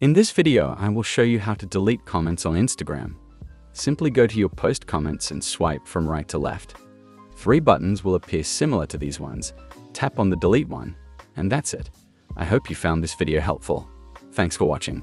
In this video, I will show you how to delete comments on Instagram. Simply go to your post comments and swipe from right to left. Three buttons will appear similar to these ones. Tap on the delete one, and that's it. I hope you found this video helpful. Thanks for watching.